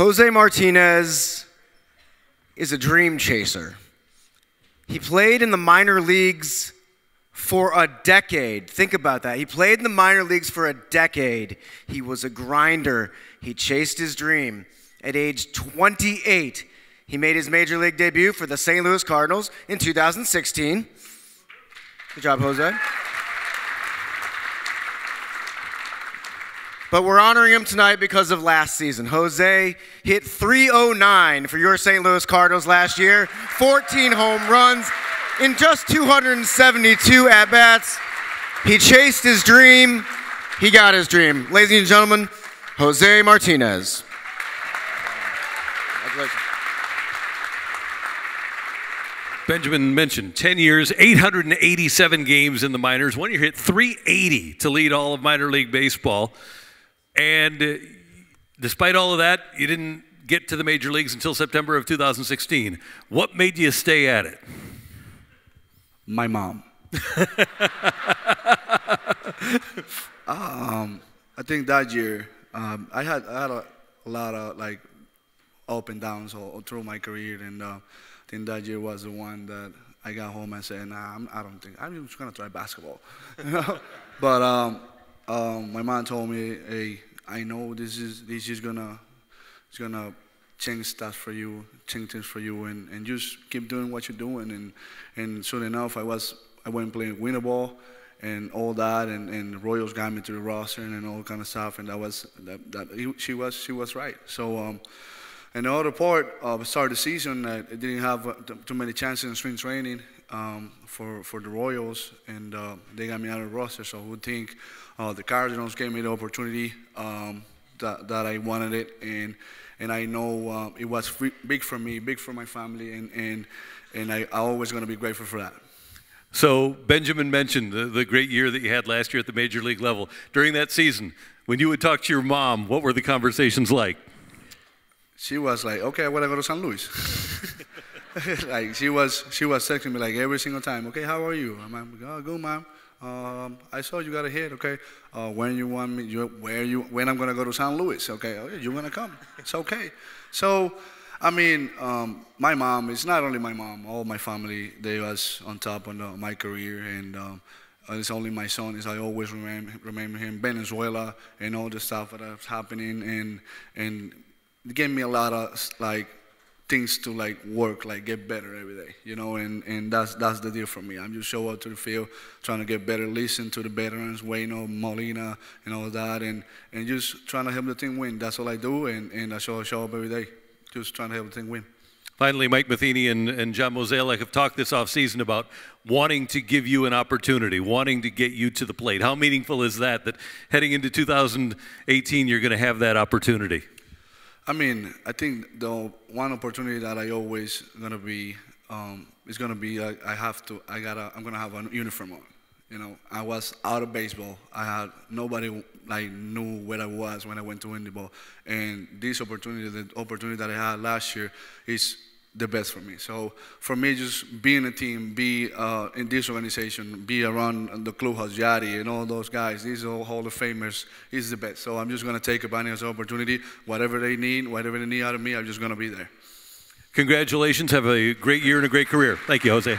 Jose Martinez is a dream chaser. He played in the minor leagues for a decade. Think about that. He played in the minor leagues for a decade. He was a grinder. He chased his dream. At age 28, he made his major league debut for the St. Louis Cardinals in 2016. Good job, Jose. But we're honoring him tonight because of last season. Jose hit 309 for your St. Louis Cardinals last year, 14 home runs in just 272 at bats. He chased his dream. He got his dream. Ladies and gentlemen, Jose Martinez. Benjamin mentioned 10 years, 887 games in the minors. One year hit 380 to lead all of minor league baseball. And uh, despite all of that, you didn't get to the major leagues until September of 2016. What made you stay at it? My mom. um, I think that year um, I had I had a, a, lot of like up and downs all, all through my career, and uh, I think that year was the one that I got home and said, "Nah, I'm, I do not think I'm just gonna try basketball." but um, um, my mom told me, "Hey, I know this is this is gonna it's gonna change stuff for you, change things for you, and, and just keep doing what you're doing." And and soon enough, I was I went playing winter ball and all that, and, and Royals got me to the roster and, and all kind of stuff, and that was that, that he, she was she was right. So. Um, and the other part of start the season, I didn't have uh, too many chances in spring training um, for, for the Royals, and uh, they got me out of the roster. So I would think uh, the Cardinals gave me the opportunity um, that, that I wanted it, and and I know uh, it was big for me, big for my family, and and and I, I'm always going to be grateful for that. So Benjamin mentioned the, the great year that you had last year at the major league level. During that season, when you would talk to your mom, what were the conversations like? She was like, "Okay, I want to go to San Luis." like she was, she was texting me like every single time. Okay, how are you? I'm like, "Oh, good, mom." Um, I saw you got a hit. Okay, uh, when you want me, you, where you, when I'm gonna go to San Luis. Okay, oh, you're gonna come. It's okay. So, I mean, um, my mom. It's not only my mom. All my family. They was on top of my career, and um, it's only my son. Is I always remember, remember him, Venezuela, and all the stuff that was happening, and and it gave me a lot of like things to like work, like get better every day, you know, and, and that's that's the deal for me. I'm just show up to the field, trying to get better, listen to the veterans, Waino, Molina, and all that, and, and just trying to help the team win. That's all I do, and, and I show, show up every day, just trying to help the team win. Finally, Mike Matheny and, and John Mozeliak have talked this offseason about wanting to give you an opportunity, wanting to get you to the plate. How meaningful is that, that heading into 2018, you're going to have that opportunity? I mean, I think the one opportunity that I always gonna be um, is gonna be I, I have to I gotta I'm gonna have a uniform on. You know, I was out of baseball. I had nobody like knew where I was when I went to indie ball, and this opportunity, the opportunity that I had last year, is the best for me. So for me, just being a team, be uh, in this organization, be around the clubhouse, Yadi, and all those guys, these are all Hall of Famers, is the best. So I'm just going to take the opportunity. Whatever they need, whatever they need out of me, I'm just going to be there. Congratulations. Have a great year and a great career. Thank you, Jose.